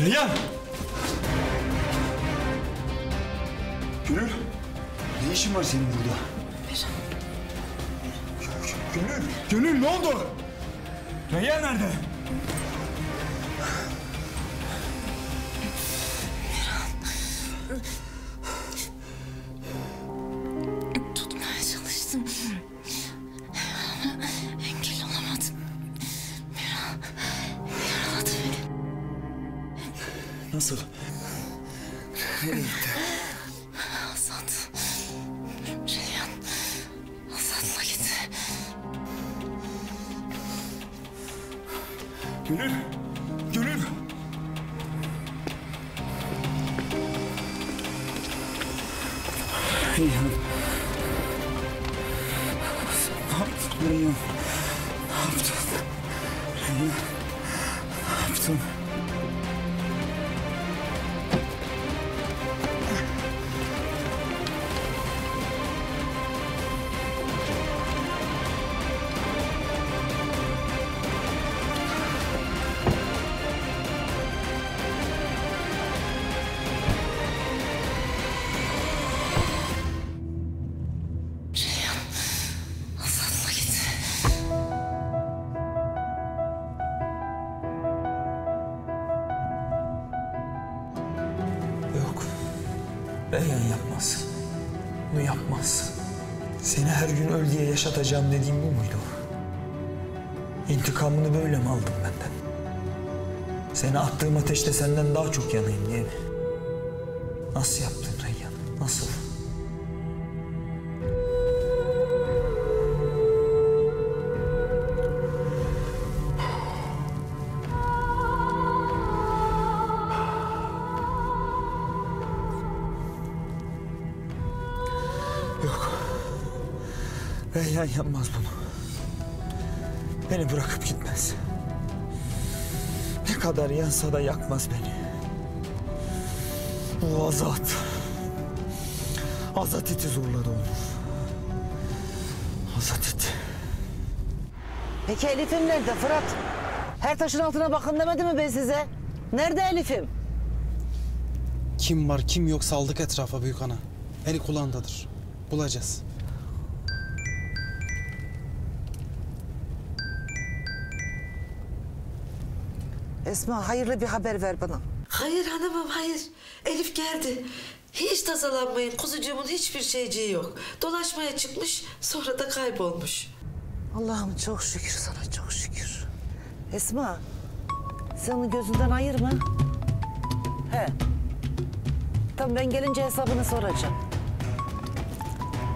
Reyhan! Gönül! Ne işin var senin burada? Gönül! Gönül ne oldu? Reyhan nerede? Nasıl? Nereye gitti? Azat. Reyhan, Azat'la gitti. Gönül! Gönül! Reyhan. Ne yaptın Reyhan? Ne yaptın? Reyhan. Ne yaptın? Bunu yapmaz. Seni her gün öl diye yaşatacağım dediğim bu muydu? İntikamını böyle mi aldın benden? Seni attığım ateşte senden daha çok yanayım diye mi? Nasıl yaptın Reyhan? Nasıl? Reyhan yapmaz bunu. Beni bırakıp gitmez. Ne kadar yansa da yakmaz beni. Bu Azat. Azat iti zorladı onu. Azat iti. Peki Elif'im nerede Fırat? Her taşın altına bakın demedi mi ben size? Nerede Elif'im? Kim var kim yok saldık etrafa büyük ana. Eli kulağındadır. Bulacağız. Esma hayırlı bir haber ver bana. Hayır hanımım hayır. Elif geldi. Hiç tasalanmayın. Kuzucuğumun hiçbir şeyciği yok. Dolaşmaya çıkmış sonra da kaybolmuş. Allah'ım çok şükür sana çok şükür. Esma sen onu gözünden ayırma. He. Tamam ben gelince hesabını soracağım.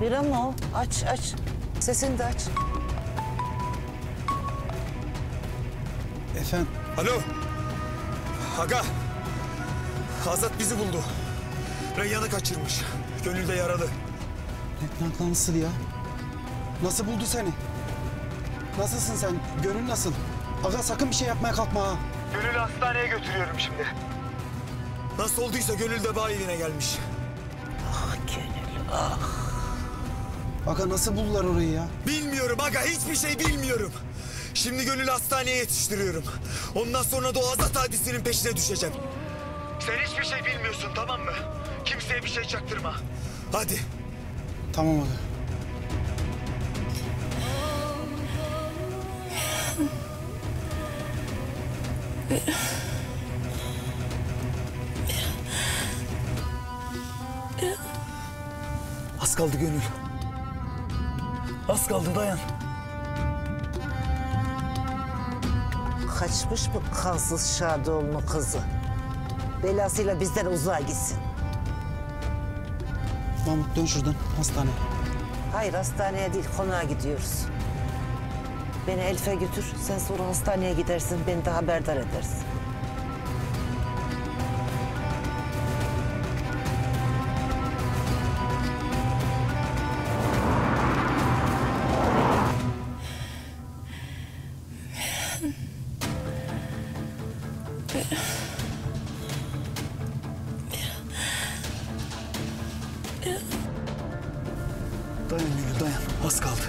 Bir ama o. Aç aç. Sesini de aç. Efendim Alo. Aga. Azat bizi buldu. Reyhan'ı kaçırmış. Gönül de yaralı. ne, nasıl ya? Nasıl buldu seni? Nasılsın sen? Gönül nasıl? Aga sakın bir şey yapmaya kalkma ha. Gönül'ü hastaneye götürüyorum şimdi. Nasıl olduysa Gönül de bağ evine gelmiş. Ah Gönül ah. Aga nasıl buldular orayı ya? Bilmiyorum aga hiçbir şey bilmiyorum. Şimdi Gönül'ü hastaneye yetiştiriyorum. Ondan sonra da o Azat abisinin peşine düşeceğim. Sen hiçbir şey bilmiyorsun tamam mı? Kimseye bir şey çaktırma. Hadi. Tamam aga. Az kaldı Gönül. Az kaldı dayan. Kaçmış mı kansız Şadoğlu'nun kızı? Belasıyla bizden uzağa gitsin. Mahmut dön şuradan hastaneye. Hayır hastaneye değil konağa gidiyoruz. Beni Elif'e götür. Sen sonra hastaneye gidersin. Beni de haberdar edersin. Dayan Gönül dayan. Az kaldı.